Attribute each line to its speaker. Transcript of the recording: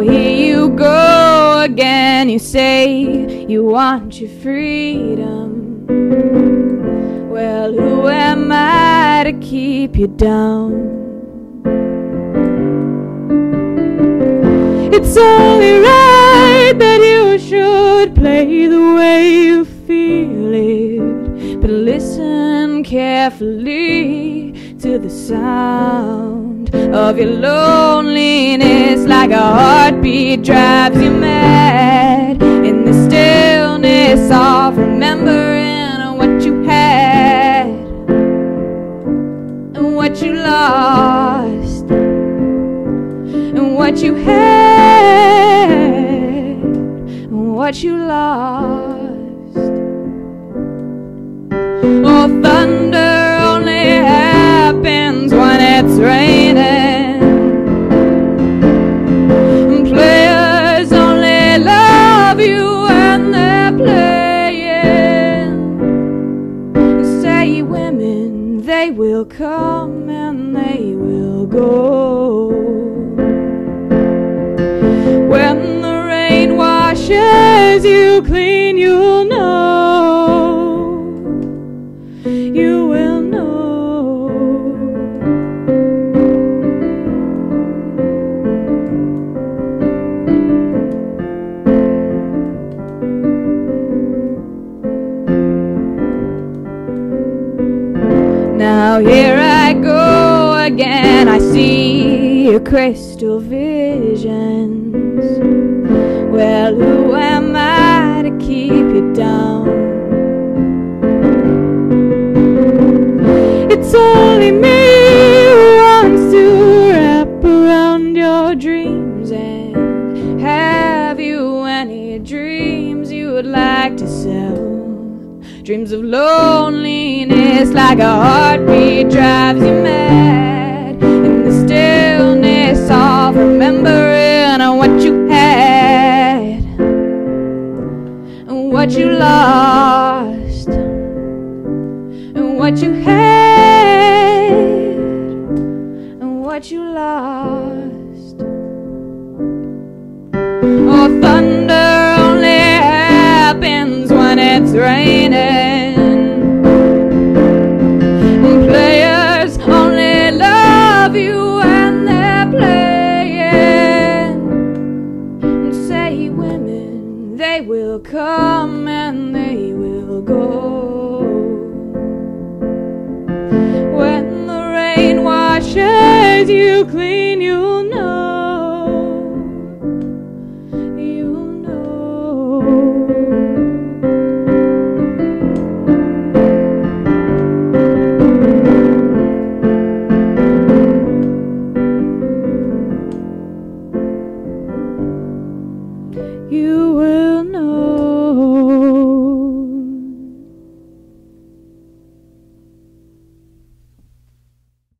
Speaker 1: here you go again. You say you want your freedom. Well, who am I to keep you down? It's only right that you should play the way you feel it. But listen carefully to the sound of your loneliness, like a heartbeat drives you mad. In the stillness of remembering what you had and what you lost and what you had and what you lost. It's raining. Players only love you when they're playing. Say women, they will come and they will go. When the rain washes you clean, you'll know. Now here I go again. I see your crystal visions. Well, who am I to keep you down? It's only me who wants to wrap around your dreams and have you any dreams you would like to sell. Dreams of loneliness like a heartbeat drives you mad. In the stillness of remembering what you had and what you lost and what you had and what you lost. They will come and they will go. When the rain washes you clean, you'll